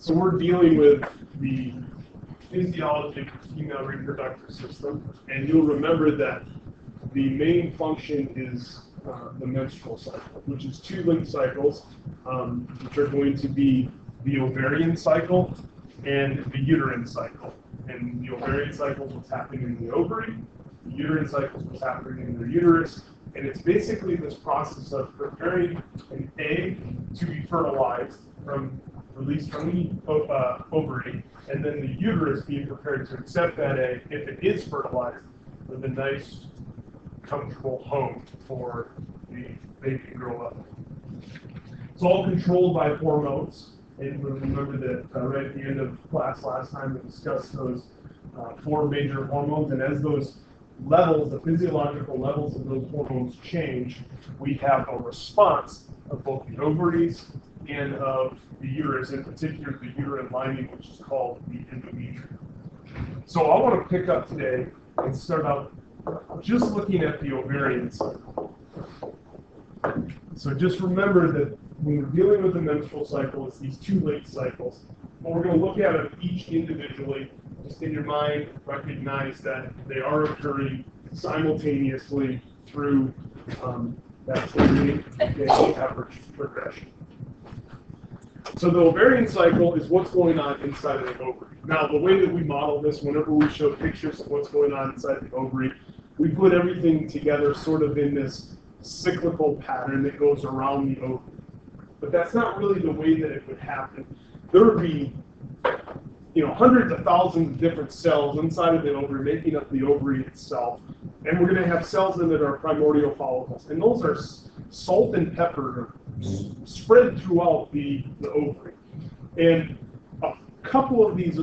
So we're dealing with the physiology of the female reproductive system, and you'll remember that the main function is uh, the menstrual cycle, which is two linked cycles, um, which are going to be the ovarian cycle and the uterine cycle. And the ovarian cycle is what's happening in the ovary, the uterine cycle is what's happening in the uterus, and it's basically this process of preparing an egg to be fertilized from released from the uh, ovary, and then the uterus being prepared to accept that egg if it is fertilized with a nice, comfortable home for the baby to grow up. It's all controlled by hormones. And remember that uh, right at the end of class last time we discussed those uh, four major hormones, and as those levels, the physiological levels of those hormones change, we have a response of both the ovaries and of the uterus, in particular the uterine lining, which is called the endometrium. So I want to pick up today and start out just looking at the ovarian cycle. So just remember that when we're dealing with the menstrual cycle, it's these two late cycles. But we're going to look at them each individually. Just in your mind, recognize that they are occurring simultaneously through um, that 28-day average progression. So the ovarian cycle is what's going on inside of the ovary. Now, the way that we model this, whenever we show pictures of what's going on inside the ovary, we put everything together sort of in this cyclical pattern that goes around the ovary. But that's not really the way that it would happen. There would be, you know, hundreds of thousands of different cells inside of the ovary making up the ovary itself. And we're going to have cells in that are primordial follicles. And those are salt and pepper spread throughout the, the ovary. And a couple of these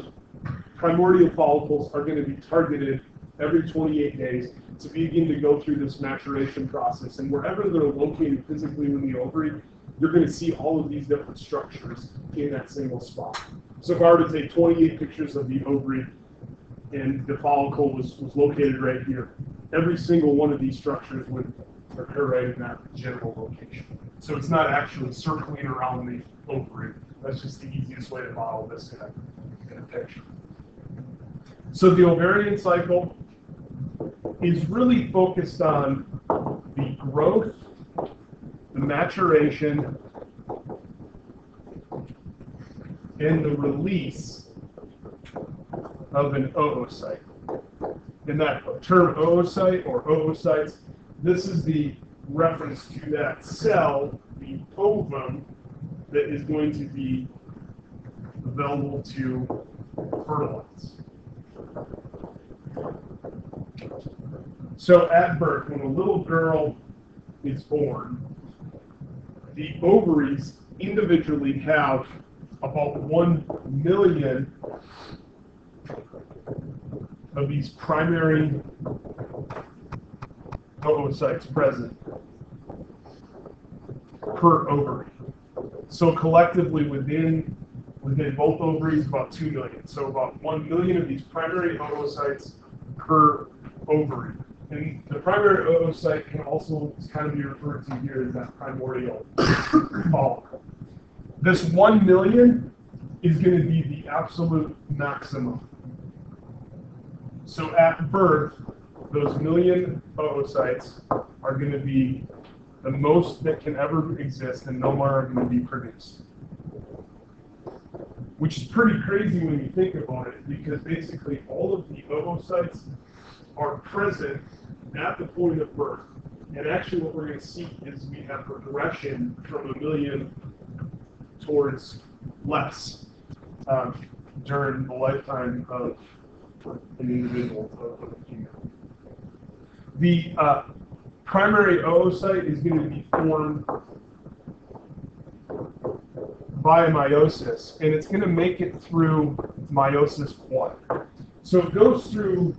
primordial follicles are going to be targeted every 28 days to begin to go through this maturation process. And wherever they're located physically in the ovary, you're going to see all of these different structures in that single spot. So if I were to take 28 pictures of the ovary and the follicle was, was located right here, every single one of these structures would occur right in that general location. So it's not actually circling around the ovary. That's just the easiest way to model this in a, in a picture. So the ovarian cycle is really focused on the growth, the maturation, and the release of an oocyte. And that term oocyte or oocytes, this is the reference to that cell, the ovum, that is going to be available to fertilize. So at birth, when a little girl is born, the ovaries individually have about 1 million of these primary oocytes present per ovary. So collectively within within both ovaries, about 2 million. So about 1 million of these primary oocytes per ovary. And the primary oocyte can also kind of be referred to here as that primordial follicle. This 1 million is going to be the absolute maximum. So at birth, those million oocytes are going to be the most that can ever exist, and no more are going to be produced. Which is pretty crazy when you think about it, because basically all of the oocytes are present at the point of birth. And actually what we're going to see is we have progression from a million towards less um, during the lifetime of an individual, of, a female. The uh, primary oocyte is going to be formed by meiosis, and it's going to make it through meiosis 1. So it goes through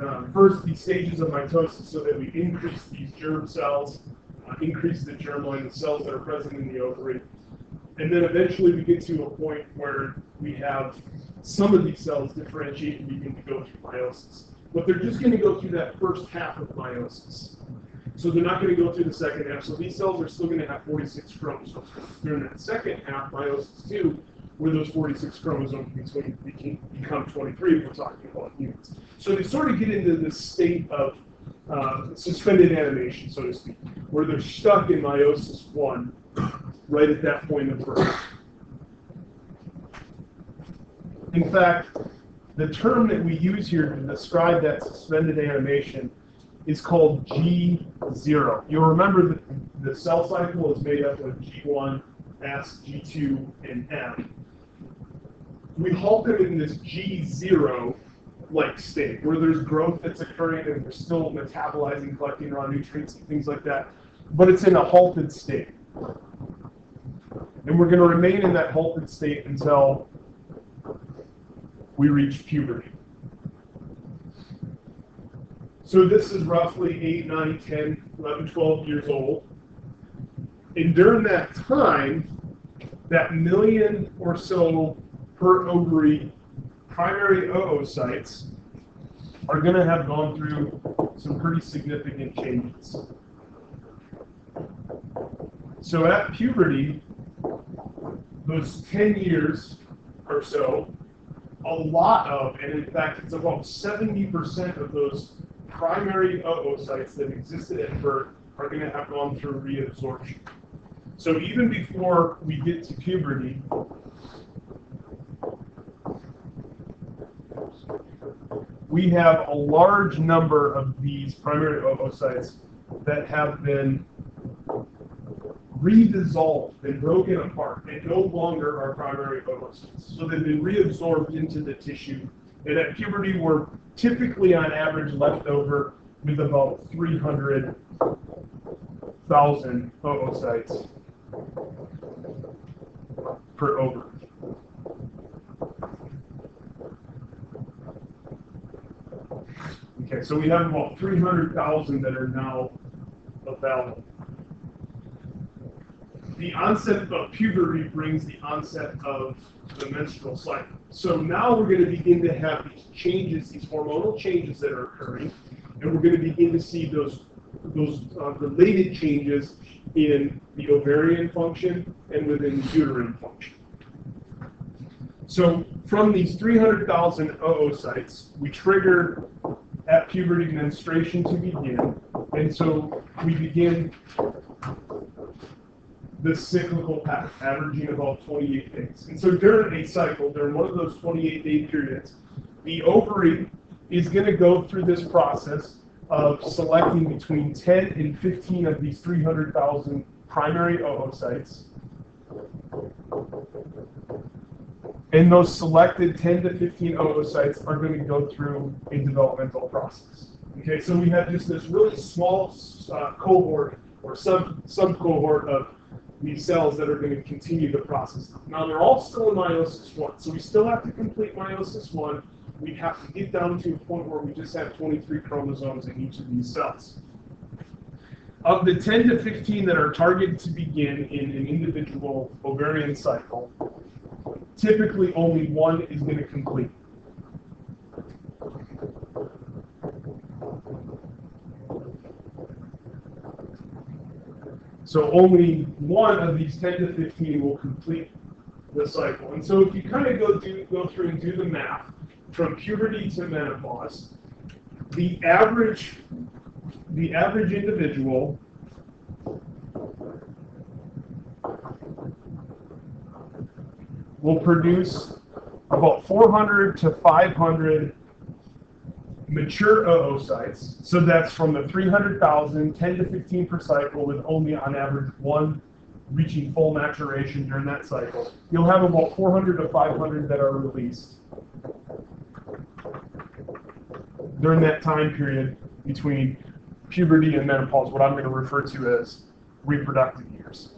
uh, first the stages of mitosis so that we increase these germ cells, uh, increase the germline, the cells that are present in the ovary. And then eventually we get to a point where we have some of these cells differentiate and begin to go through meiosis. But they're just going to go through that first half of meiosis. So they're not going to go through the second half. So these cells are still going to have 46 chromosomes. During that second half, meiosis 2, where those 46 chromosomes between, become 23 if we're talking about humans. So they sort of get into this state of uh, suspended animation, so to speak, where they're stuck in meiosis one right at that point of birth. In fact, the term that we use here to describe that suspended animation is called G0. You'll remember that the cell cycle is made up of G1, S, G2, and M. We halt them in this G0 like state where there's growth that's occurring and we're still metabolizing, collecting raw nutrients and things like that, but it's in a halted state. And we're going to remain in that halted state until we reach puberty. So this is roughly 8, 9, 10, 11, 12 years old. And during that time, that million or so per ovary primary oocytes are going to have gone through some pretty significant changes. So at puberty, those 10 years or so, a lot of, and in fact, it's about 70% of those primary oocytes that existed at birth are going to have gone through reabsorption. So even before we get to puberty, we have a large number of these primary oocytes that have been redissolved and broken apart and no longer are primary oocytes. So they've been reabsorbed into the tissue. And at puberty, we're typically on average left over with about 300,000 oocytes per ovary. Okay, so we have about 300,000 that are now available. The onset of puberty brings the onset of the menstrual cycle. So now we're going to begin to have these changes, these hormonal changes that are occurring, and we're going to begin to see those those uh, related changes in the ovarian function and within the uterine function. So from these 300,000 oocytes, we trigger at puberty menstruation to begin, and so we begin this cyclical pattern, averaging about 28 days. And so during a cycle, during one of those 28 day periods, the ovary is going to go through this process of selecting between 10 and 15 of these 300,000 primary oocytes. And those selected 10 to 15 oocytes are going to go through a developmental process. Okay, so we have just this really small uh, cohort or sub sub cohort of these cells that are going to continue the process. Now they're all still in meiosis one, so we still have to complete meiosis one. We have to get down to a point where we just have 23 chromosomes in each of these cells. Of the 10 to 15 that are targeted to begin in an individual ovarian cycle, typically only one is going to complete. So only one of these 10 to 15 will complete the cycle. And so if you kind of go, do, go through and do the math, from puberty to menopause, the average, the average individual will produce about 400 to 500 mature oocytes. So that's from the 300,000, 10 to 15 per cycle, with only on average one reaching full maturation during that cycle. You'll have about 400 to 500 that are released during that time period between puberty and menopause, what I'm going to refer to as reproductive years.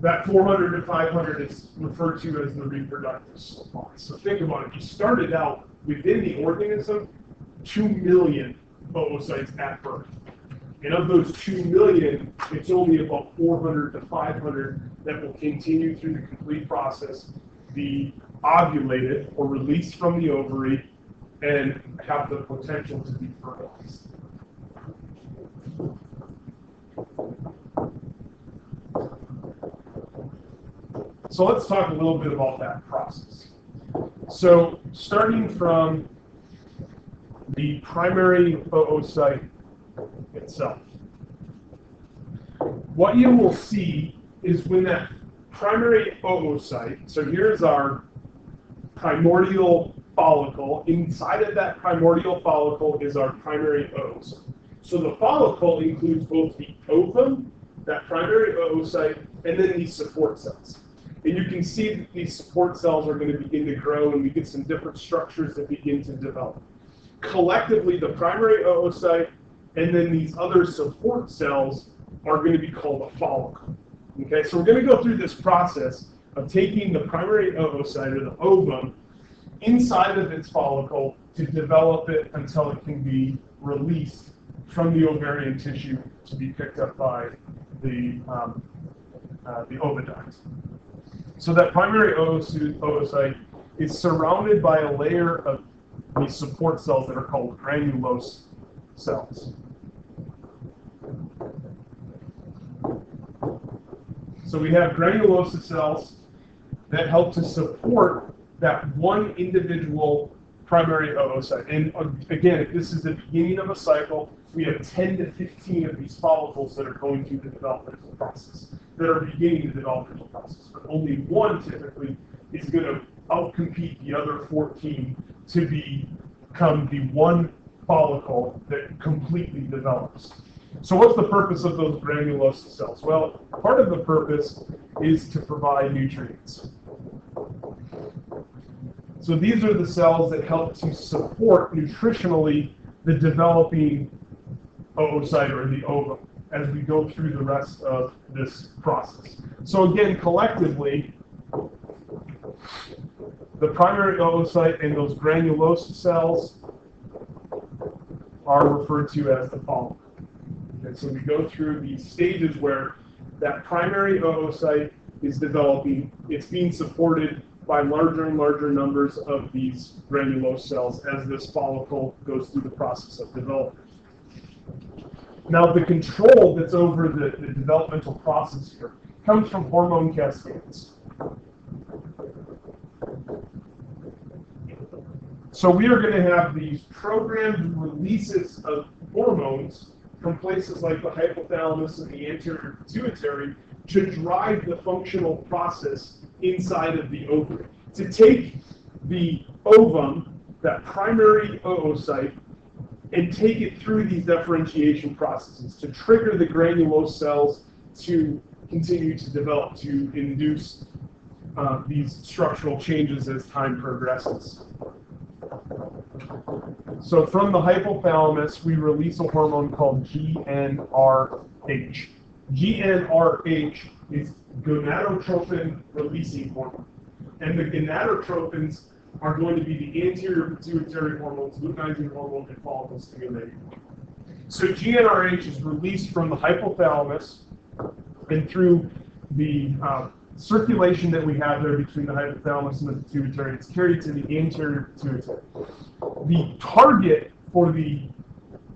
That 400 to 500 is referred to as the reproductive supply. So think about it. You started out within the organism 2 million oocytes at birth. And of those 2 million, it's only about 400 to 500 that will continue through the complete process, be ovulated or released from the ovary, and have the potential to be fertilized. So let's talk a little bit about that process. So starting from the primary oocyte itself, what you will see is when that primary oocyte, so here's our primordial follicle. Inside of that primordial follicle is our primary oocyte. So the follicle includes both the ovum, that primary oocyte, and then these support cells. And you can see that these support cells are going to begin to grow and we get some different structures that begin to develop. Collectively, the primary oocyte and then these other support cells are going to be called a follicle. Okay, so we're going to go through this process of taking the primary oocyte or the ovum inside of its follicle to develop it until it can be released from the ovarian tissue to be picked up by the, um, uh, the oviduct. So that primary oocyte is surrounded by a layer of these support cells that are called granulosa cells. So we have granulosa cells that help to support that one individual primary oocyte. And uh, again, if this is the beginning of a cycle, we have 10 to 15 of these follicles that are going through the developmental process, that are beginning the developmental process. But only one typically is going to outcompete the other 14 to become the one follicle that completely develops. So what's the purpose of those granulosa cells? Well, part of the purpose is to provide nutrients. So these are the cells that help to support nutritionally the developing oocyte or the ovum as we go through the rest of this process. So again, collectively, the primary oocyte and those granulosa cells are referred to as the follicle. And so we go through these stages where that primary oocyte is developing, it's being supported by larger and larger numbers of these granulosa cells as this follicle goes through the process of development. Now, the control that's over the, the developmental process here comes from hormone cascades. So we are going to have these programmed releases of hormones from places like the hypothalamus and the anterior pituitary to drive the functional process inside of the ovary. To take the ovum, that primary oocyte, and take it through these differentiation processes to trigger the granulosa cells to continue to develop, to induce uh, these structural changes as time progresses. So from the hypothalamus, we release a hormone called GnRH. GnRH is gonadotropin releasing hormone. And the gonadotropins are going to be the anterior pituitary hormones, luteinizing hormone, and follicle stimulating hormone. So GnRH is released from the hypothalamus and through the uh, circulation that we have there between the hypothalamus and the pituitary, it's carried to the anterior pituitary. The target for the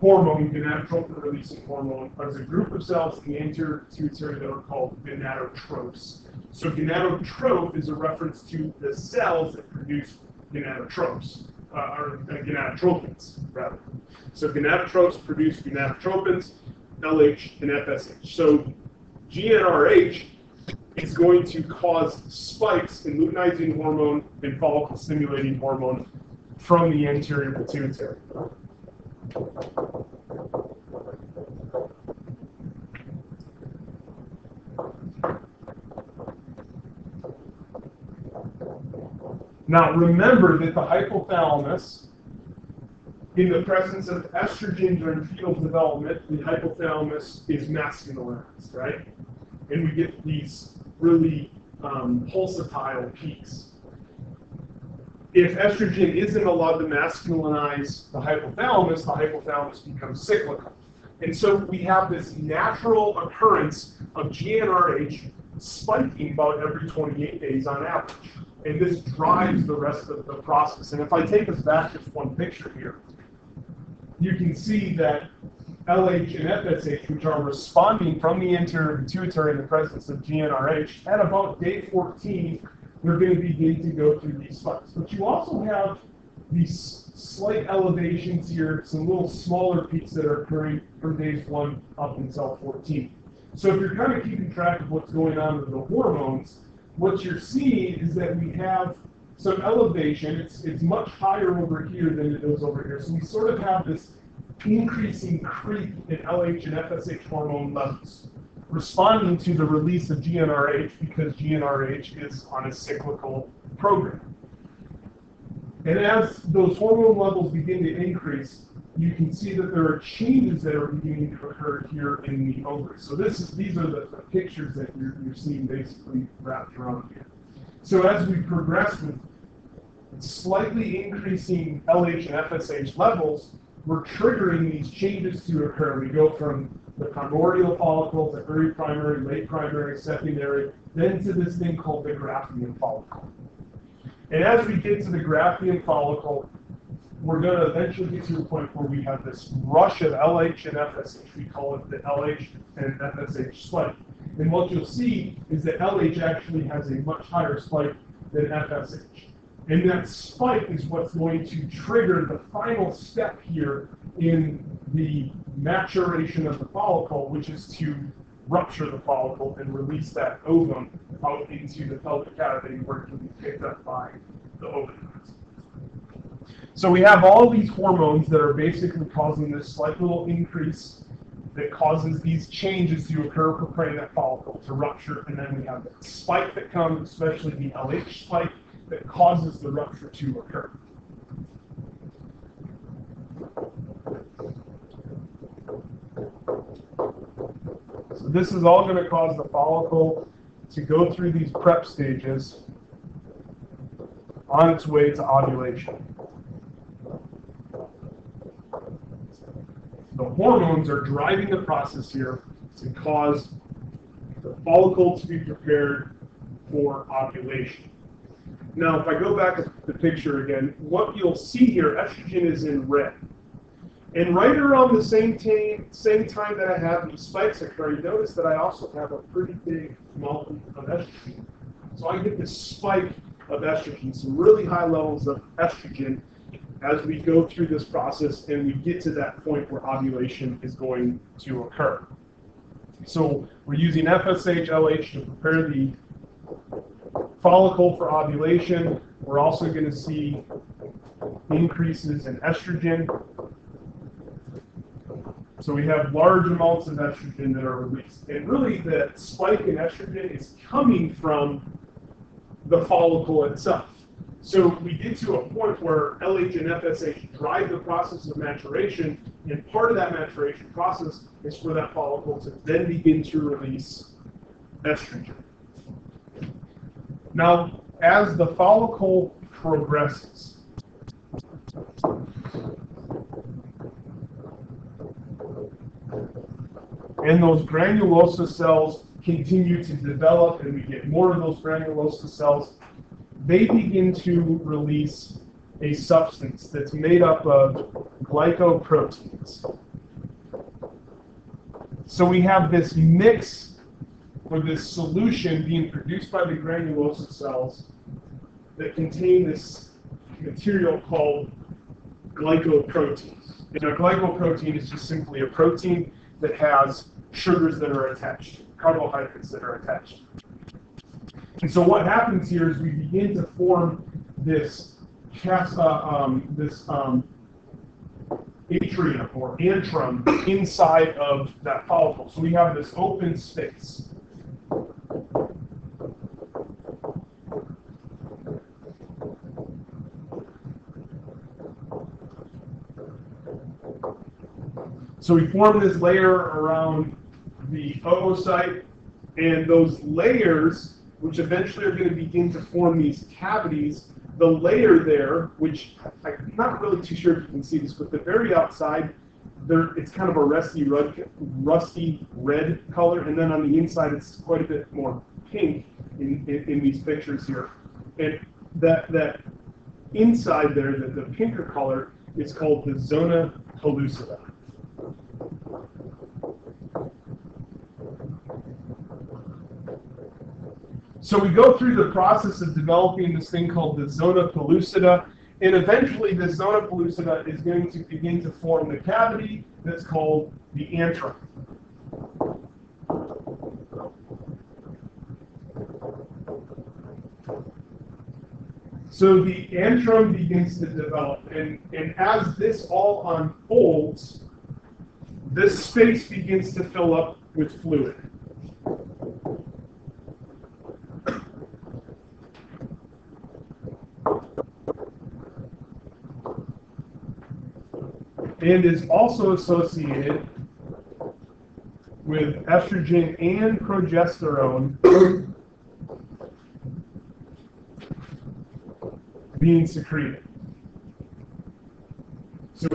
hormone, gonadotropin releasing hormone, is a group of cells in the anterior pituitary that are called gonadotropes. So gonadotrope is a reference to the cells that produce gonadotropes, uh, or uh, gonadotropins, rather. So gonadotropes produce gonadotropins, LH and FSH. So GnRH is going to cause spikes in luteinizing hormone and follicle stimulating hormone from the anterior pituitary. Now remember that the hypothalamus, in the presence of estrogen during fetal development, the hypothalamus is masculinized, right? And we get these really um, pulsatile peaks. If estrogen isn't allowed to masculinize the hypothalamus, the hypothalamus becomes cyclical. And so we have this natural occurrence of GnRH spiking about every 28 days on average. And this drives the rest of the process. And if I take us back just one picture here, you can see that LH and FSH, which are responding from the anterior pituitary in the presence of GnRH, at about day 14, they're going to begin to go through these spikes. But you also have these slight elevations here, some little smaller peaks that are occurring from days 1 up until 14. So if you're kind of keeping track of what's going on with the hormones, what you're seeing is that we have some elevation. It's, it's much higher over here than it is over here. So we sort of have this increasing creep in LH and FSH hormone levels, responding to the release of GnRH because GnRH is on a cyclical program. And as those hormone levels begin to increase, you can see that there are changes that are beginning to occur here in the ovaries. So this is these are the, the pictures that you're, you're seeing basically wrapped around here. So as we progress with slightly increasing LH and FSH levels, we're triggering these changes to occur. We go from the primordial follicle to early primary, late primary, secondary, then to this thing called the Graafian follicle. And as we get to the Graafian follicle, we're going to eventually get to a point where we have this rush of LH and FSH. We call it the LH and FSH spike. And what you'll see is that LH actually has a much higher spike than FSH. And that spike is what's going to trigger the final step here in the maturation of the follicle, which is to rupture the follicle and release that ovum out into the pelvic cavity where it can be picked up by the oviduct. So we have all these hormones that are basically causing this slight little increase that causes these changes to occur preparing that follicle to rupture, and then we have that spike that comes, especially the LH spike, that causes the rupture to occur. So this is all going to cause the follicle to go through these prep stages on its way to ovulation. The hormones are driving the process here to cause the follicle to be prepared for ovulation. Now, if I go back to the picture again, what you'll see here, estrogen is in red. And right around the same, same time that I have these spikes occurring, notice that I also have a pretty big mountain of estrogen. So I get this spike of estrogen, some really high levels of estrogen as we go through this process and we get to that point where ovulation is going to occur. So we're using FSH, LH to prepare the follicle for ovulation. We're also going to see increases in estrogen. So we have large amounts of estrogen that are released. And really the spike in estrogen is coming from the follicle itself. So we get to a point where LH and FSH drive the process of maturation, and part of that maturation process is for that follicle to then begin to release estrogen. Now, as the follicle progresses, and those granulosa cells continue to develop and we get more of those granulosa cells, they begin to release a substance that's made up of glycoproteins. So we have this mix or this solution being produced by the granulosa cells that contain this material called glycoproteins. And a glycoprotein is just simply a protein that has sugars that are attached, carbohydrates that are attached. And so what happens here is we begin to form this uh, um, this um, atrium or antrum inside of that follicle. So we have this open space. So we form this layer around the oocyte, and those layers, which eventually are going to begin to form these cavities, the layer there, which I'm not really too sure if you can see this, but the very outside, there it's kind of a rusty, rusty red color, and then on the inside it's quite a bit more pink in, in, in these pictures here. And that that inside there, the, the pinker color, is called the zona pellucida. So we go through the process of developing this thing called the zona pellucida, and eventually the zona pellucida is going to begin to form the cavity that's called the antrum. So the antrum begins to develop, and, and as this all unfolds, this space begins to fill up with fluid. And is also associated with estrogen and progesterone being secreted. So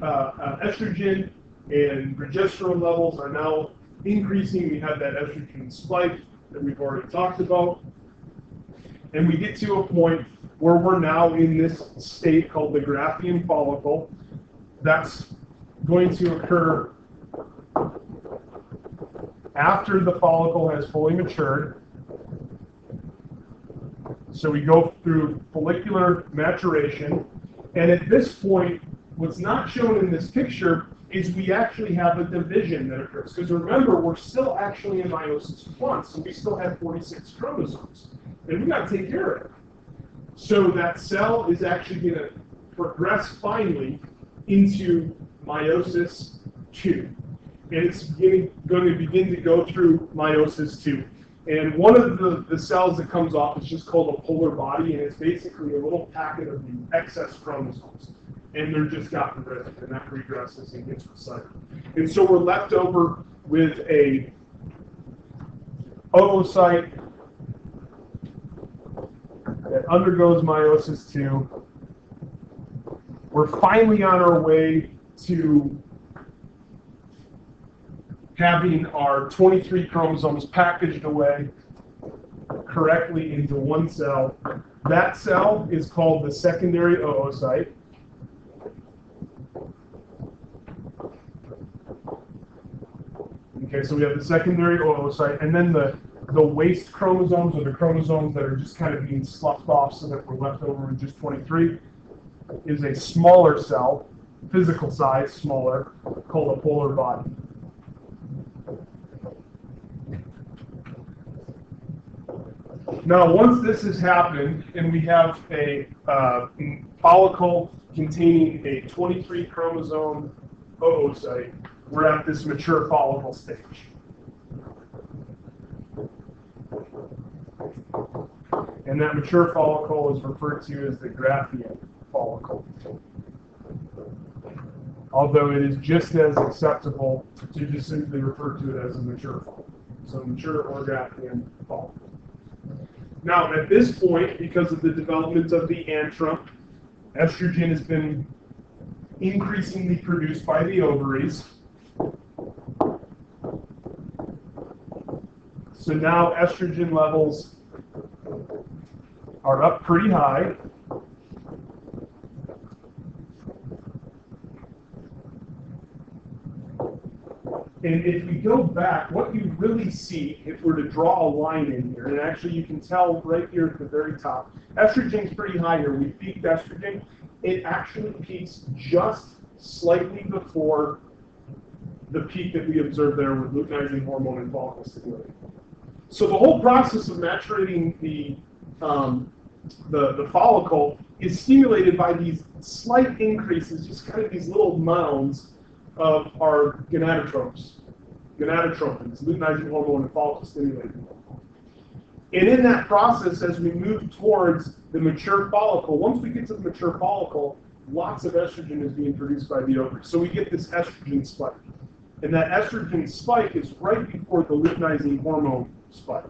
uh, uh, estrogen and progesterone levels are now increasing. We have that estrogen spike that we've already talked about. And we get to a point where we're now in this state called the Graafian follicle. That's going to occur after the follicle has fully matured. So we go through follicular maturation. And at this point, what's not shown in this picture is we actually have a division that occurs. Because remember, we're still actually in meiosis one, so we still have 46 chromosomes. And we got to take care of it. So that cell is actually going to progress finally into meiosis two. And it's beginning, going to begin to go through meiosis two. And one of the, the cells that comes off is just called a polar body, and it's basically a little packet of the excess chromosomes. And they're just gotten rid of, and that regresses and gets recycled. And so we're left over with a oocyte that undergoes meiosis two. We're finally on our way to having our 23 chromosomes packaged away correctly into one cell. That cell is called the secondary oocyte. Okay, so we have the secondary oocyte, and then the, the waste chromosomes, or the chromosomes that are just kind of being sloughed off so that we're left over with just 23, is a smaller cell, physical size smaller, called a polar body. Now, once this has happened, and we have a uh, follicle containing a 23 chromosome oocyte, we're at this mature follicle stage. And that mature follicle is referred to as the Graafian follicle. Although it is just as acceptable to just simply refer to it as a mature follicle. So mature or Graafian follicle. Now, at this point, because of the development of the antrum, estrogen has been increasingly produced by the ovaries. So now estrogen levels are up pretty high. And if we go back, what you really see, if we're to draw a line in here, and actually you can tell right here at the very top, estrogen's pretty high here. We peaked estrogen. It actually peaks just slightly before the peak that we observed there with luteinizing hormone and follicle stimulating. So the whole process of maturating the, um, the, the follicle is stimulated by these slight increases, just kind of these little mounds of our gonadotropes, gonadotropins, luteinizing hormone and follicle stimulating hormone. And in that process, as we move towards the mature follicle, once we get to the mature follicle, lots of estrogen is being produced by the ovaries. So we get this estrogen spike. And that estrogen spike is right before the luteinizing hormone spike.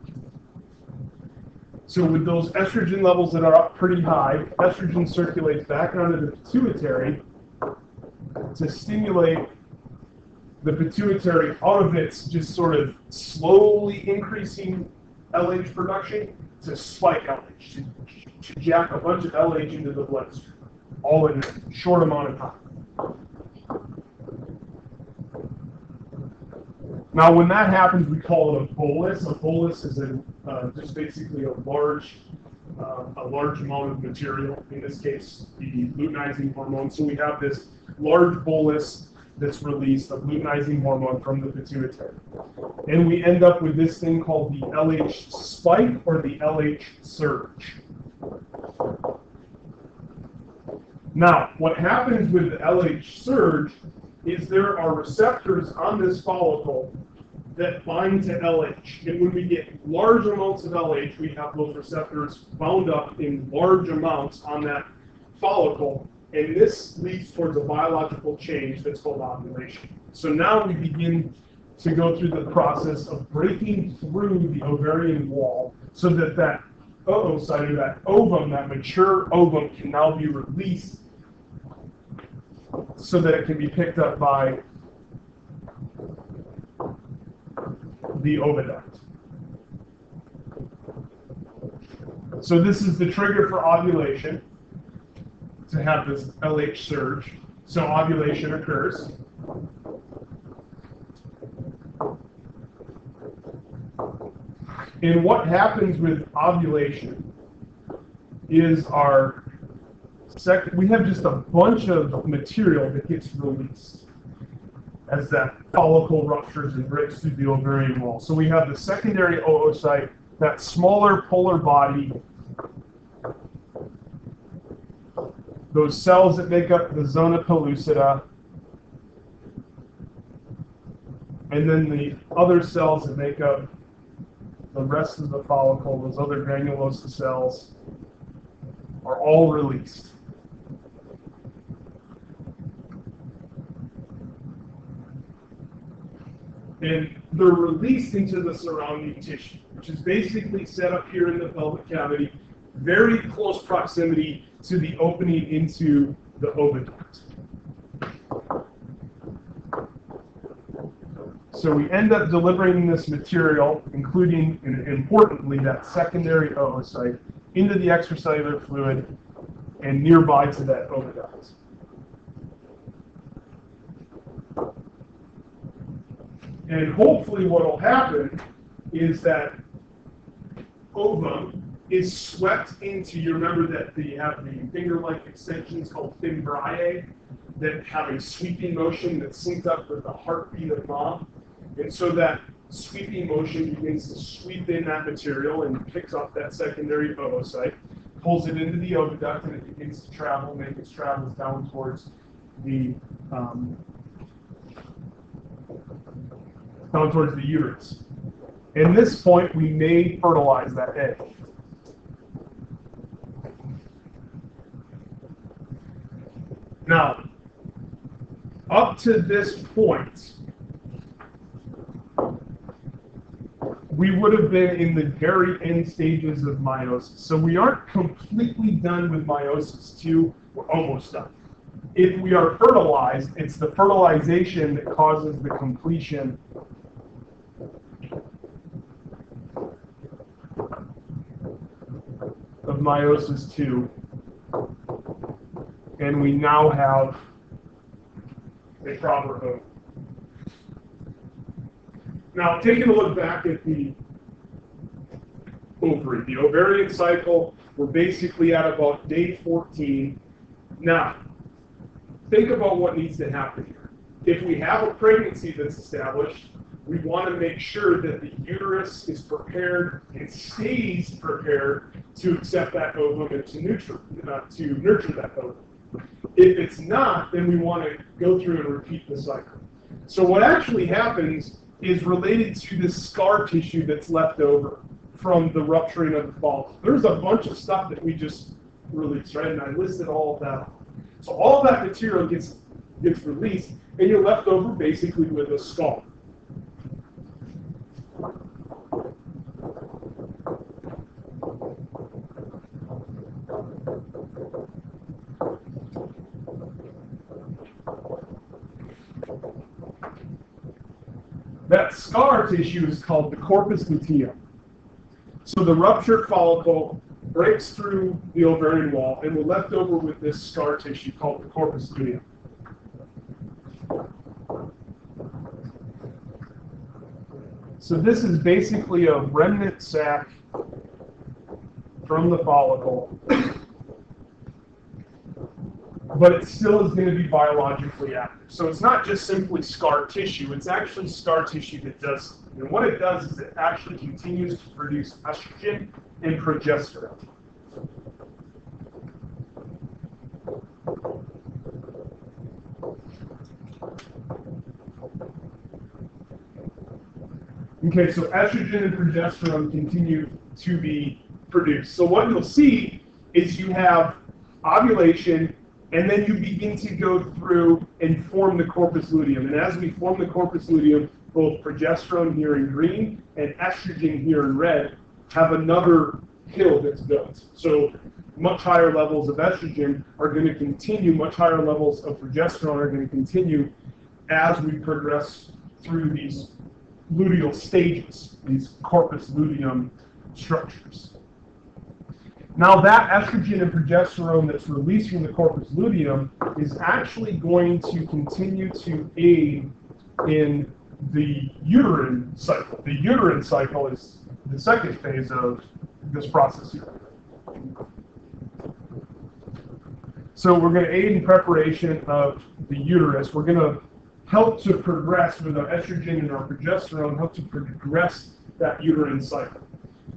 So with those estrogen levels that are up pretty high, estrogen circulates back onto the pituitary to stimulate the pituitary out of its just sort of slowly increasing LH production to spike LH, to, to jack a bunch of LH into the bloodstream, all in a short amount of time. Now, when that happens, we call it a bolus. A bolus is a, uh, just basically a large, uh, a large amount of material. In this case, the luteinizing hormone. So we have this large bolus that's released of luteinizing hormone from the pituitary, and we end up with this thing called the LH spike or the LH surge. Now, what happens with the LH surge is there are receptors on this follicle that bind to LH. And when we get large amounts of LH, we have those receptors bound up in large amounts on that follicle. And this leads towards a biological change that's called ovulation. So now we begin to go through the process of breaking through the ovarian wall so that that oocyte that ovum, that mature ovum, can now be released so that it can be picked up by the oviduct. So this is the trigger for ovulation to have this LH surge. So ovulation occurs. And what happens with ovulation is our second, we have just a bunch of material that gets released as that follicle ruptures and breaks through the ovarian wall. So we have the secondary oocyte, that smaller polar body, those cells that make up the zona pellucida, and then the other cells that make up the rest of the follicle, those other granulosa cells, are all released. and they're released into the surrounding tissue, which is basically set up here in the pelvic cavity, very close proximity to the opening into the oviduct. So we end up delivering this material, including, importantly, that secondary oocyte, into the extracellular fluid and nearby to that oviduct. And hopefully what will happen is that ovum is swept into, you remember that they have the finger-like extensions called fimbriae that have a sweeping motion that's synced up with the heartbeat of mom. And so that sweeping motion begins to sweep in that material and picks up that secondary oocyte, pulls it into the oviduct, and it begins to travel, make its travels down towards the um, down towards the uterus. In this point, we may fertilize that egg. Now, up to this point, we would have been in the very end stages of meiosis. So we aren't completely done with meiosis two, we're almost done. If we are fertilized, it's the fertilization that causes the completion of meiosis two. And we now have a proper ovum. Now, taking a look back at the ovary, the ovarian cycle, we're basically at about day 14. Now, think about what needs to happen here. If we have a pregnancy that's established, we want to make sure that the uterus is prepared and stays prepared to accept that ovum and to nurture, uh, to nurture that ovum. If it's not, then we want to go through and repeat the cycle. So what actually happens is related to the scar tissue that's left over from the rupturing of the follicle. There's a bunch of stuff that we just released, right? And I listed all of that. So all that material gets gets released, and you're left over basically with a scar. That scar tissue is called the corpus luteum. So the ruptured follicle breaks through the ovarian wall, and we're left over with this scar tissue called the corpus luteum. So this is basically a remnant sac from the follicle, but it still is going to be biologically active. So it's not just simply scar tissue, it's actually scar tissue that does, and what it does is it actually continues to produce estrogen and progesterone. Okay, so estrogen and progesterone continue to be produced. So what you'll see is you have ovulation, and then you begin to go through and form the corpus luteum. And as we form the corpus luteum, both progesterone here in green and estrogen here in red have another hill that's built. So much higher levels of estrogen are going to continue, much higher levels of progesterone are going to continue as we progress through these luteal stages, these corpus luteum structures. Now that estrogen and progesterone that's released from the corpus luteum is actually going to continue to aid in the uterine cycle. The uterine cycle is the second phase of this process here. So we're going to aid in preparation of the uterus. We're going to help to progress with our estrogen and our progesterone, help to progress that uterine cycle.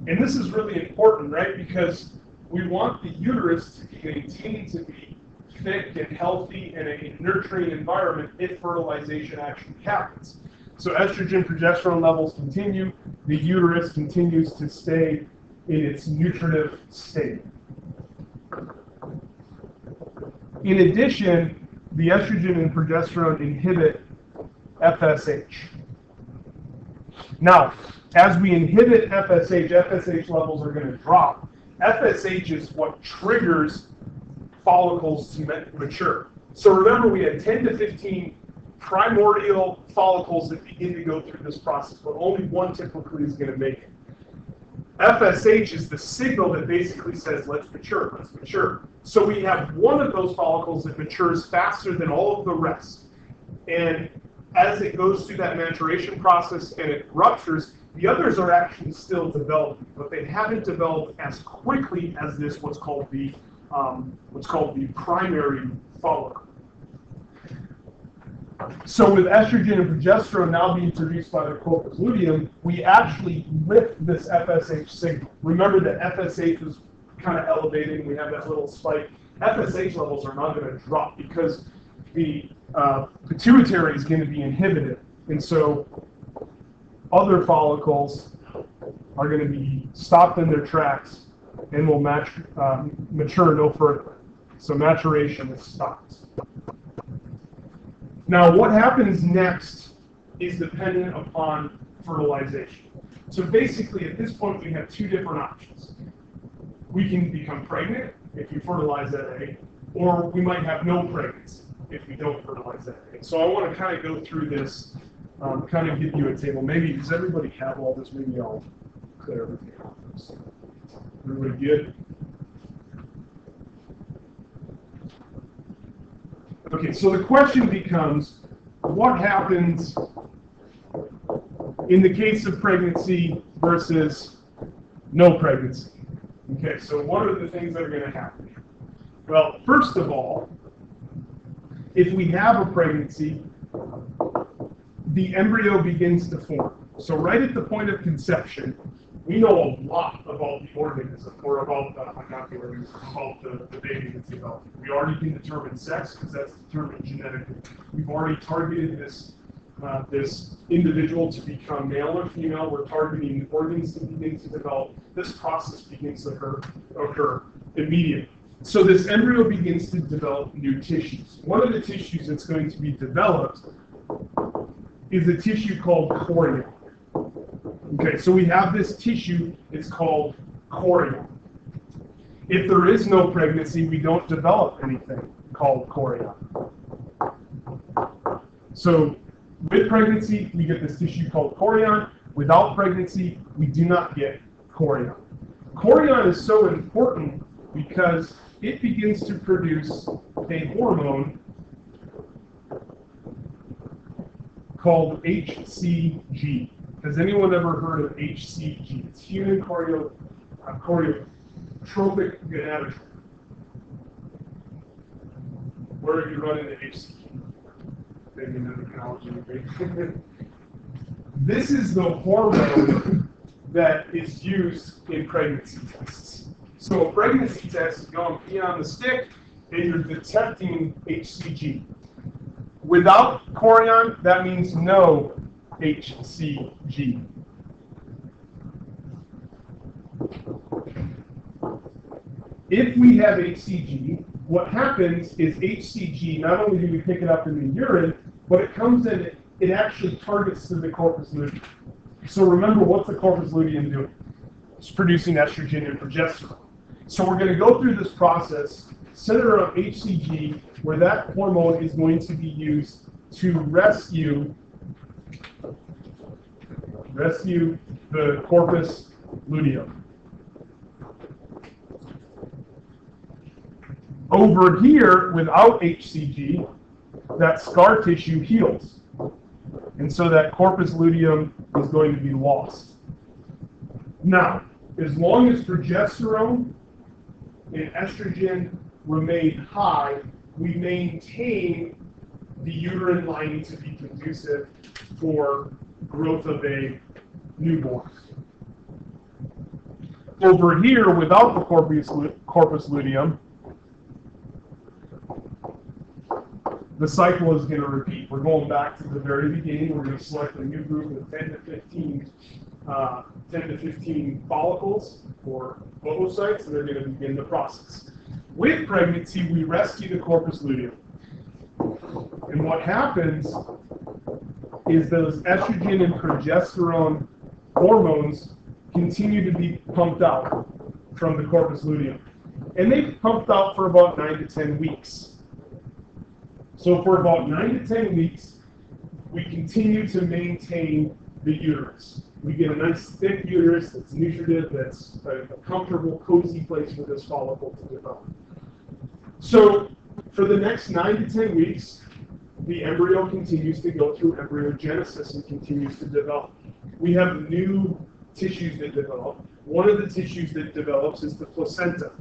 And this is really important, right? Because we want the uterus to be maintained to be thick and healthy in a nurturing environment if fertilization actually happens. So estrogen, progesterone levels continue, the uterus continues to stay in its nutritive state. In addition, the estrogen and progesterone inhibit FSH. Now, as we inhibit FSH, FSH levels are going to drop. FSH is what triggers follicles to mature. So remember, we had 10 to 15 primordial follicles that begin to go through this process, but only one typically is going to make it. FSH is the signal that basically says, let's mature, let's mature. So we have one of those follicles that matures faster than all of the rest. And as it goes through that maturation process and it ruptures, the others are actually still developing, but they haven't developed as quickly as this what's called the um, what's called the primary follicle. So with estrogen and progesterone now being produced by the corpus luteum, we actually lift this FSH signal. Remember that FSH is kind of elevating. We have that little spike. FSH levels are not going to drop because the uh, pituitary is going to be inhibited. And so other follicles are going to be stopped in their tracks and will match, uh, mature no further. So maturation is stopped. Now, what happens next is dependent upon fertilization. So basically, at this point, we have two different options. We can become pregnant if we fertilize that egg, or we might have no pregnancy if we don't fertilize that egg. So I want to kind of go through this, um, kind of give you a table. Maybe, does everybody have all this? Maybe I'll clear everything off. Everybody good? Okay, so the question becomes, what happens in the case of pregnancy versus no pregnancy? Okay, so what are the things that are going to happen? Well, first of all, if we have a pregnancy, the embryo begins to form. So right at the point of conception, we know a lot about the organism, or about the, not the organism, about the, the baby that's developing. We already can determine sex, because that's determined genetically. We've already targeted this uh, this individual to become male or female. We're targeting the organs to begin to develop. This process begins to occur, occur immediately. So this embryo begins to develop new tissues. One of the tissues that's going to be developed is a tissue called chorion. Okay, so we have this tissue, it's called chorion. If there is no pregnancy, we don't develop anything called chorion. So with pregnancy, we get this tissue called chorion. Without pregnancy, we do not get chorion. Chorion is so important because it begins to produce a hormone called HCG. Has anyone ever heard of HCG? It's human choreo, uh, choreotropic gonadotropin. Where have you run into HCG? Maybe in endocrinology. this is the hormone that is used in pregnancy tests. So a pregnancy test is going pee on the stick, and you're detecting HCG. Without chorion, that means no HCG. If we have HCG, what happens is HCG, not only do we pick it up in the urine, but it comes in, it actually targets to the corpus luteum. So remember, what's the corpus luteum doing? It's producing estrogen and progesterone. So we're going to go through this process centered around HCG, where that hormone is going to be used to rescue rescue the corpus luteum. Over here, without HCG, that scar tissue heals. And so that corpus luteum is going to be lost. Now, as long as progesterone and estrogen remain high, we maintain the uterine lining to be conducive for growth of a newborn. Over here, without the corpus, corpus luteum, the cycle is going to repeat. We're going back to the very beginning. We're going to select a new group of 10 to 15, uh, 10 to 15 follicles or oocytes, and they're going to begin the process. With pregnancy, we rescue the corpus luteum. And what happens is those estrogen and progesterone hormones continue to be pumped out from the corpus luteum. And they pumped out for about 9 to 10 weeks. So for about 9 to 10 weeks, we continue to maintain the uterus. We get a nice thick uterus that's nutritive, that's a, comfortable, cozy place for this follicle to develop. So for the next 9 to 10 weeks, the embryo continues to go through embryogenesis and continues to develop. We have new tissues that develop. One of the tissues that develops is the placenta.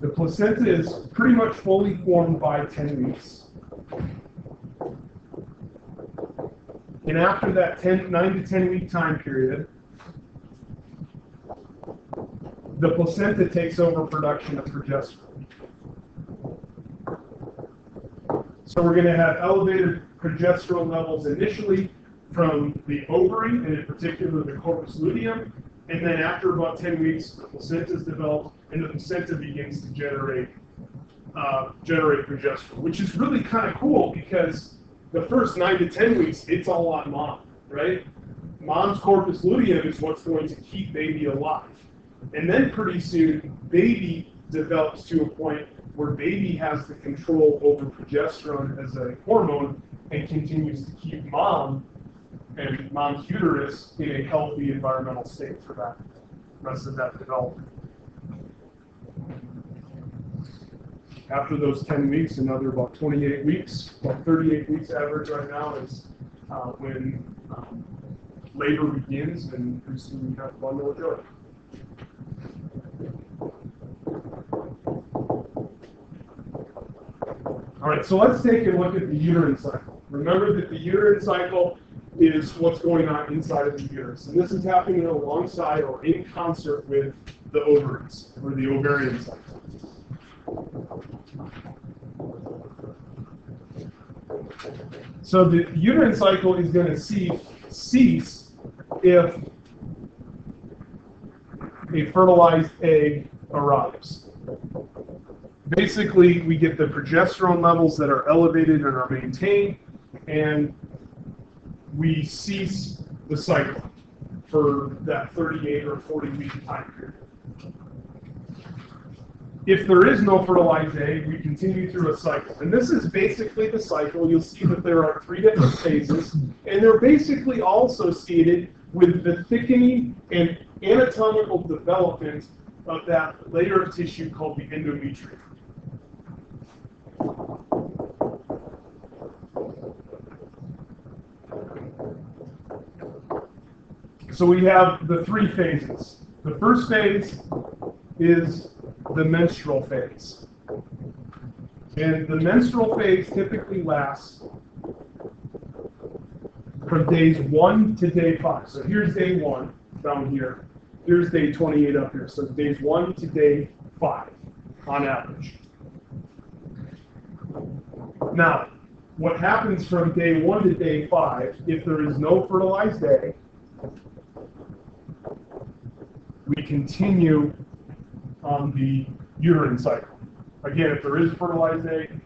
The placenta is pretty much fully formed by 10 weeks. And after that 10, 9 to 10 week time period, the placenta takes over production of progesterone. So we're going to have elevated progesterone levels initially from the ovary, and in particular the corpus luteum, and then after about 10 weeks, the placenta is developed, and the placenta begins to generate uh, generate progesterone, which is really kind of cool because the first nine to 10 weeks, it's all on mom, right? Mom's corpus luteum is what's going to keep baby alive. And then pretty soon, baby develops to a point where baby has the control over progesterone as a hormone and continues to keep mom and mom's uterus in a healthy environmental state for that rest of that development. After those 10 weeks, another about 28 weeks, about 38 weeks average right now is uh, when um, labor begins and pretty soon we have bundle of joy. All right, so let's take a look at the uterine cycle. Remember that the uterine cycle is what's going on inside of the uterus. And this is happening alongside or in concert with the ovaries, or the ovarian cycle. So the uterine cycle is going to cease if a fertilized egg arrives basically we get the progesterone levels that are elevated and are maintained, and we cease the cycle for that 38 or 40 week time period. If there is no fertilized egg, we continue through a cycle. And this is basically the cycle. You'll see that there are three different phases, and they're basically all associated with the thickening and anatomical development of that layer of tissue called the endometrium. So we have the three phases. The first phase is the menstrual phase. And the menstrual phase typically lasts from days 1 to day 5. So here's day 1 down here. Here's day 28 up here. So days 1 to day 5 on average. Now, what happens from day 1 to day 5, if there is no fertilized egg, we continue on the uterine cycle. Again, if there is fertilized egg,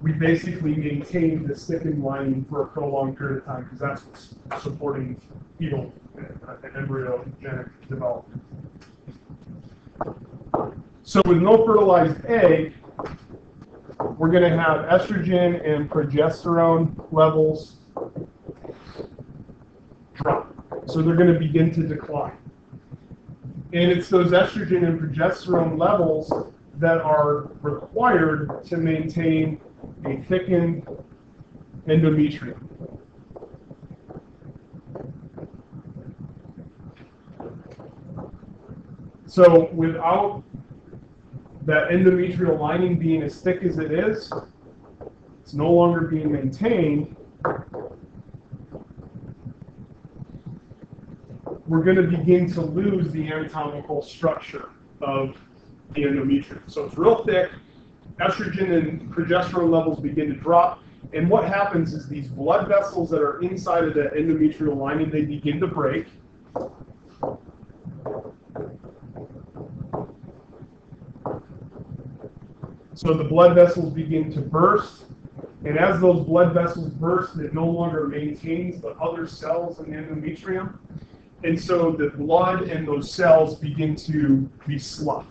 we basically maintain the stiffened lining for a prolonged period of time because that's what's supporting fetal uh, embryogenic development. So with no fertilized egg, we're going to have estrogen and progesterone levels drop. So they're going to begin to decline. And it's those estrogen and progesterone levels that are required to maintain a thickened endometrium. So without that endometrial lining being as thick as it is, it's no longer being maintained. We're going to begin to lose the anatomical structure of the endometrium. So it's real thick, estrogen and progesterone levels begin to drop. And what happens is these blood vessels that are inside of the endometrial lining, they begin to break. So the blood vessels begin to burst. And as those blood vessels burst, it no longer maintains the other cells in the endometrium. And so the blood and those cells begin to be sloughed.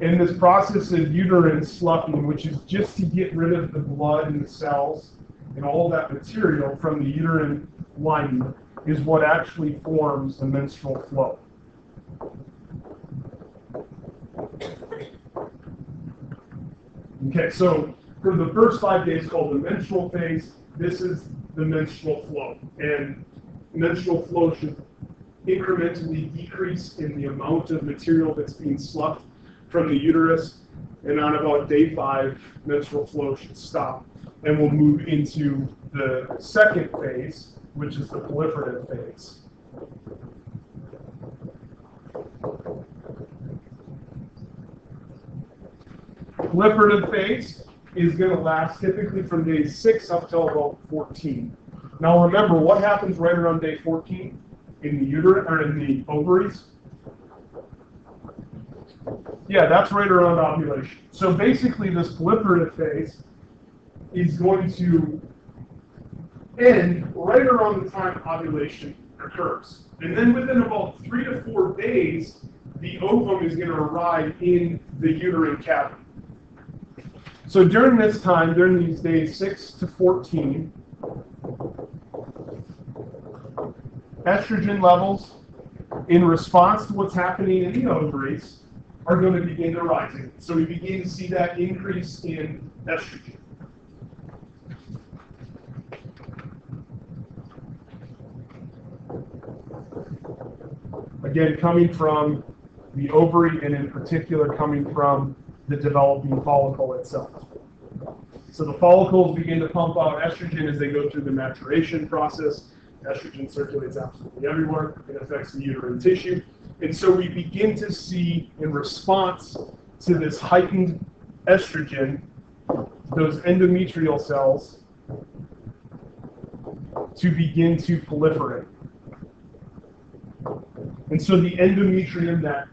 in this process of uterine sloughing, which is just to get rid of the blood and the cells and all that material from the uterine lining, is what actually forms the menstrual flow. Okay, so for the first five days called the menstrual phase, this is the menstrual flow. And menstrual flow should incrementally decrease in the amount of material that's being sloughed from the uterus, and on about day five, menstrual flow should stop, and we'll move into the second phase, which is the proliferative phase. Proliferative phase is going to last typically from day 6 up till about 14. Now remember, what happens right around day 14 in the uterus or in the ovaries? Yeah, that's right around ovulation. So basically, this proliferative phase is going to end right around the time ovulation occurs. And then within about three to four days, the ovum is going to arrive in the uterine cavity. So during this time, during these days 6 to 14, estrogen levels in response to what's happening in the ovaries are going to begin to rise. So we begin to see that increase in estrogen. Again, coming from the ovary and in particular coming from the developing follicle itself. So the follicles begin to pump out estrogen as they go through the maturation process. Estrogen circulates absolutely everywhere. It affects the uterine tissue. And so we begin to see, in response to this heightened estrogen, those endometrial cells to begin to proliferate. And so the endometrium, that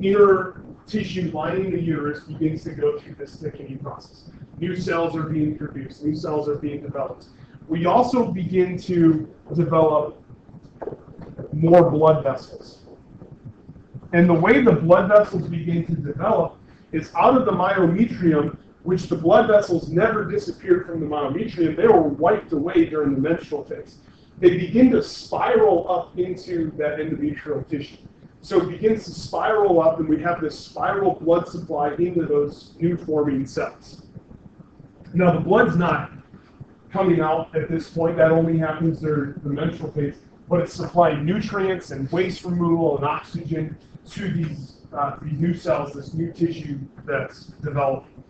inner tissue lining the uterus, begins to go through this thickening process. New cells are being produced, new cells are being developed. We also begin to develop more blood vessels. And the way the blood vessels begin to develop is out of the myometrium, which the blood vessels never disappeared from the myometrium, they were wiped away during the menstrual phase. They begin to spiral up into that endometrial tissue. So it begins to spiral up, and we have this spiral blood supply into those new forming cells. Now, the blood's not coming out at this point. That only happens during the menstrual phase, but it's supplying nutrients and waste removal and oxygen to these, uh, these new cells, this new tissue that's developing.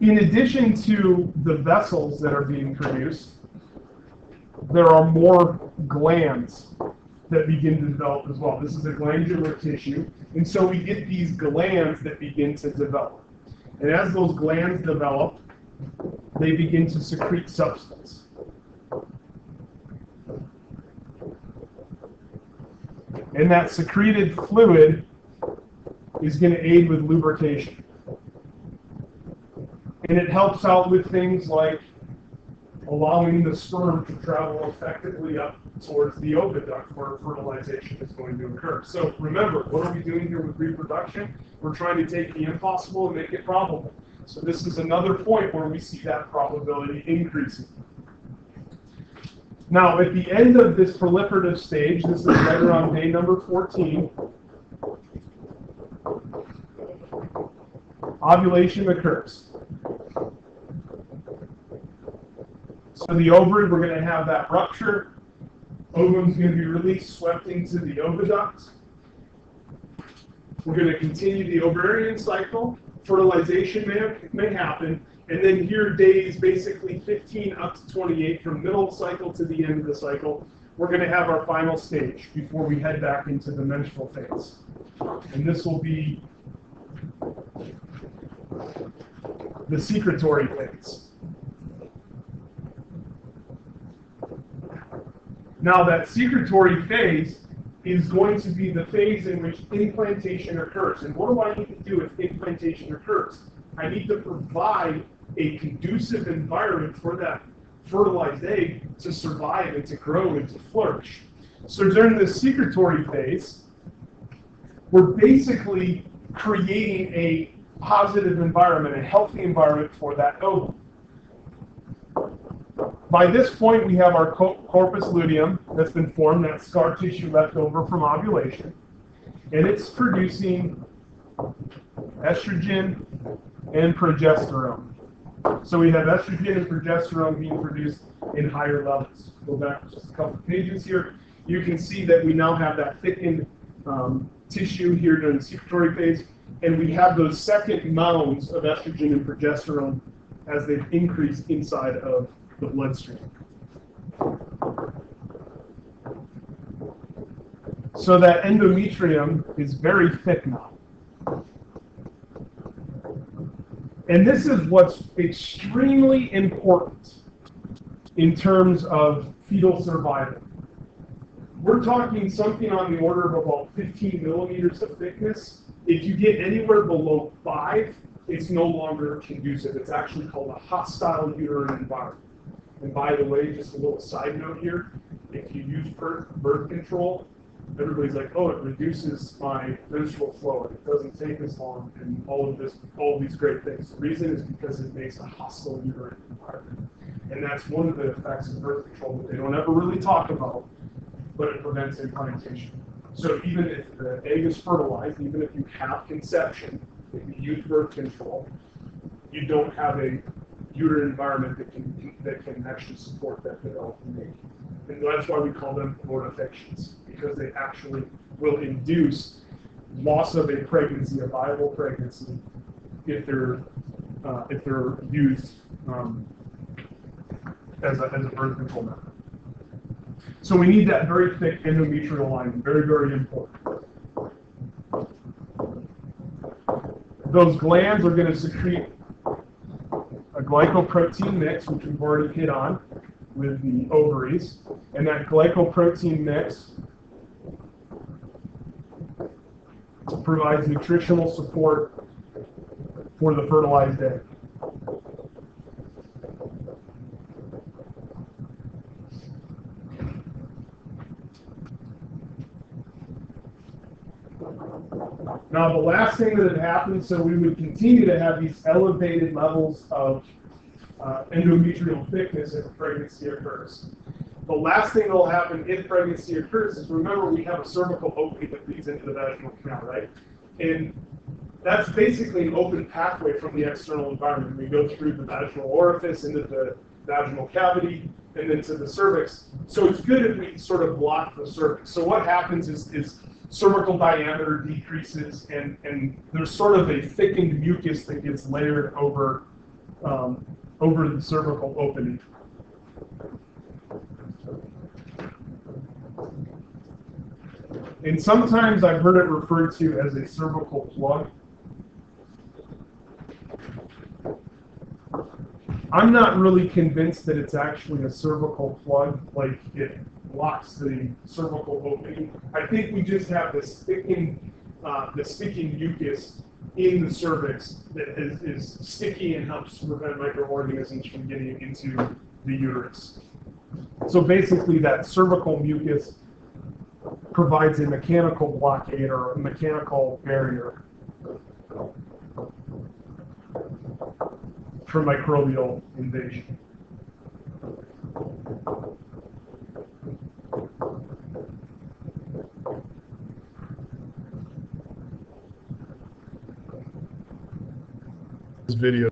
In addition to the vessels that are being produced, there are more glands that begin to develop as well. This is a glandular tissue, and so we get these glands that begin to develop. And as those glands develop, they begin to secrete substance. And that secreted fluid is going to aid with lubrication. And it helps out with things like allowing the sperm to travel effectively up towards the oviduct where fertilization is going to occur. So remember, what are we doing here with reproduction? We're trying to take the impossible and make it probable. So this is another point where we see that probability increasing. Now, at the end of this proliferative stage, this is right around day number 14, ovulation occurs. So the ovary, we're going to have that rupture. Ovum is going to be released, swept into the oviduct. We're going to continue the ovarian cycle. Fertilization may, may happen. And then here, days basically 15 up to 28, from middle cycle to the end of the cycle, we're going to have our final stage before we head back into the menstrual phase. And this will be the secretory phase. Now, that secretory phase is going to be the phase in which implantation occurs. And what do I need to do if implantation occurs? I need to provide a conducive environment for that fertilized egg to survive and to grow and to flourish. So during the secretory phase, we're basically creating a positive environment, a healthy environment for that ovum. By this point, we have our corpus luteum that's been formed, that scar tissue left over from ovulation, and it's producing estrogen and progesterone. So we have estrogen and progesterone being produced in higher levels. Go back just a couple pages here. You can see that we now have that thickened um, tissue here during the secretory phase, and we have those second mounds of estrogen and progesterone as they've increased inside of the bloodstream. So that endometrium is very thick now. And this is what's extremely important in terms of fetal survival. We're talking something on the order of about 15 millimeters of thickness. If you get anywhere below 5, it's no longer conducive. It's actually called a hostile uterine environment. And by the way, just a little side note here, if you use birth, control, everybody's like, oh, it reduces my menstrual flow, it doesn't take as long, and all of this, all of these great things. The reason is because it makes a hostile uterine environment. And that's one of the effects of birth control that they don't ever really talk about, but it prevents implantation. So even if the egg is fertilized, even if you have conception, if you use birth control, you don't have a uterine environment that can that can actually support that developing egg. And that's why we call them abortifacients, because they actually will induce loss of a pregnancy, a viable pregnancy, if they're uh, if they're used um, as, a, as a birth control method. So we need that very thick endometrial lining, very, very important. Those glands are going to secrete a glycoprotein mix, which we've already hit on with the ovaries, and that glycoprotein mix provides nutritional support for the fertilized egg. Now, the last thing that had happened, so we would continue to have these elevated levels of uh, endometrial thickness if pregnancy occurs. The last thing that will happen if pregnancy occurs is remember we have a cervical opening that leads into the vaginal canal, right? And that's basically an open pathway from the external environment. We go through the vaginal orifice into the vaginal cavity and then to the cervix. So it's good if we sort of block the cervix. So what happens is, is cervical diameter decreases and, and there's sort of a thickened mucus that gets layered over, um, over the cervical opening. And sometimes I've heard it referred to as a cervical plug. I'm not really convinced that it's actually a cervical plug, like it blocks the cervical opening. I think we just have this thickened, uh, this mucus in the cervix that is, is sticky and helps prevent microorganisms from getting into the uterus. So basically, that cervical mucus provides a mechanical blockade or a mechanical barrier for microbial invasion. This video.